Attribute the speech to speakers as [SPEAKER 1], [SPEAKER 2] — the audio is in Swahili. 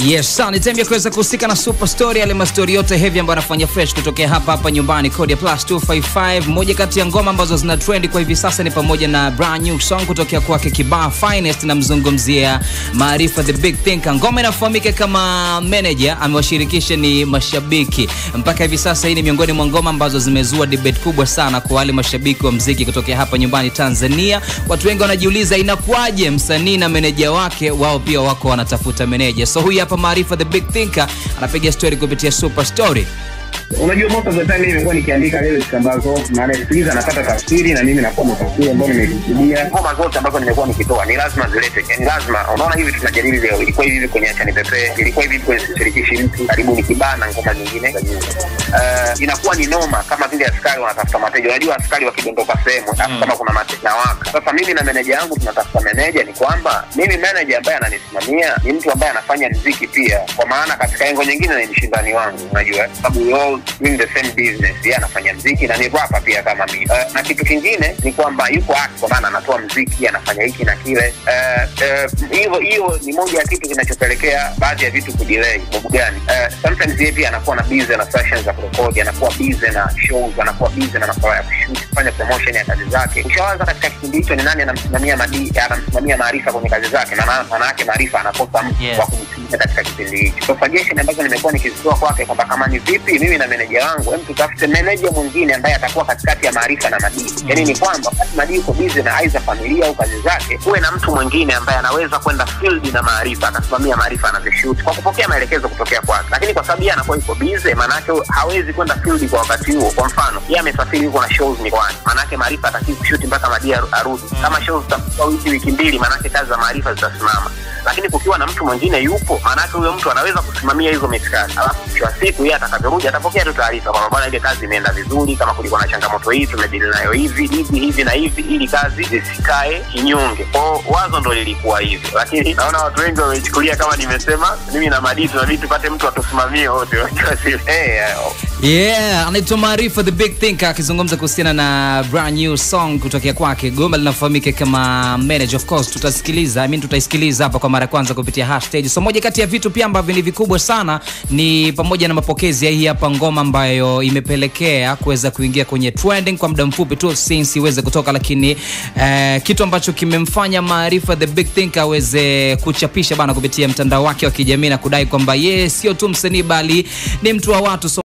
[SPEAKER 1] Yes, ni time ya kuweza kuhusika na super story yale mastori yote heavy ambayo anafanya fresh kutokea hapa hapa nyumbani Kodi Plus 255. Moja kati ya ngoma ambazo zina trend kwa hivi sasa ni pamoja na brand new song kutokea kwake Kibaa Finest, namzungumzia Maarifa the Big Thinker. Ngoma inafahamika kama Manager, amewashirikisha ni mashabiki. Mpaka hivi sasa hii ni miongoni mwa ngoma ambazo zimezua debate kubwa sana kwa wale mashabiki wa mziki kutokea hapa nyumbani Tanzania. Watu wengi wanajiuliza inakuwaje msanii na meneja wake wao pia wako wanatafuta meneja. So huyu hapa Maarifa the Big Thinker anapiga story kupitia Super Story.
[SPEAKER 2] Unajua, most of the time mimi nimekuwa nikiandika lyrics ambazo nasikiliza napata tafsiri na mimi nakuwa na tafsiri ambayo nimekusudia. Ngoma zote ambazo nimekuwa nikitoa ni lazima zilete, ni lazima. Unaona, hivi tunajadili leo, ilikuwa hivi kwenye acha nipepe, ilikuwa hivi kwenye sishirikishi mtu, karibu ni kibana na ngoma nyingine. Uh, inakuwa ni noma kama vile askari wanatafuta mateja. Unajua askari wakidondoka sehemu mm. kama kuna mateja waka. Sasa mimi na meneja yangu tunatafuta meneja, ni kwamba mimi meneja ambaye ananisimamia ni mtu ambaye anafanya mziki pia, kwa maana katika engo nyingine ni mshindani wangu, unajua sababu doing the same business. Yeye anafanya mziki na ni hapa pia kama mimi. Uh, na kitu kingine ni kwamba yuko act, kwa maana anatoa mziki, anafanya hiki na kile. Hiyo uh, uh, hiyo ni moja ya kitu kinachopelekea baadhi ya vitu kudelay. Sababu gani? Uh, sometimes yeye pia anakuwa na busy na sessions za kurekodi, anakuwa busy na shows, anakuwa busy na masuala ya kushoot, kufanya promotion ya kazi zake. Ushawaza katika kipindi hicho ni nani anamsimamia madi, anamsimamia Maarifa kwenye kazi zake? Maana maana yake Maarifa anakosa mtu
[SPEAKER 1] Yes.
[SPEAKER 2] wa kumsimamia katika kipindi hicho. So suggestion ambazo nimekuwa nikizitoa kwake kwamba kama ni vipi mimi na meneja wangu, hem, tutafute meneja mwingine ambaye atakuwa katikati ya Maarifa na Madii. Yaani ni kwamba wakati Madii uko bizi na aiza familia au kazi zake, kuwe na mtu mwingine ambaye anaweza kwenda field na Maarifa akasimamia Maarifa anavyoshoot kwa kupokea maelekezo kutokea kwake, lakini kwa sababu yeye anakuwa yuko bize, maana yake hawezi kwenda field kwa wakati huo. Kwa mfano, yeye amesafiri huko na shows mikoani, maana yake Maarifa atakii kushuti mpaka Madii aru- arudi. Kama shows zitakuwa wiki wiki mbili, maana yake kazi za Maarifa zitasimama lakini kukiwa na mtu mwingine yupo, maanake huyo mtu anaweza kusimamia hizo mitikasi, alafu mwisho wa siku yeye atakavyorudi atapokea tu taarifa kwamba bwana, ile kazi imeenda vizuri, kama kulikuwa na changamoto hii tumedili nayo hivi hivi hivi na hivi, ili kazi zisikae kinyonge. Kwao wazo ndo lilikuwa hivi, lakini naona watu wengi wamechukulia kama nimesema mimi na Madii tunabidi tupate mtu atusimamie wote.
[SPEAKER 1] Yeah, anaitwa Maarifa the Big Thinker akizungumza kuhusiana na brand new song kutokea kwake. Goma linafahamika kama Manage. Of course tutasikiliza, I mean tutaisikiliza hapa kwa mara ya kwanza kupitia hashtag. So moja kati ya vitu pia ambavyo ni vikubwa sana ni pamoja na mapokezi ya hii hapa ngoma ambayo imepelekea kuweza kuingia kwenye trending kwa muda mfupi tu since iweze kutoka, lakini eh, kitu ambacho kimemfanya Maarifa the Big Thinker aweze kuchapisha bana kupitia mtandao wake wa kijamii na kudai kwamba yeye sio tu msanii bali ni mtu wa watu so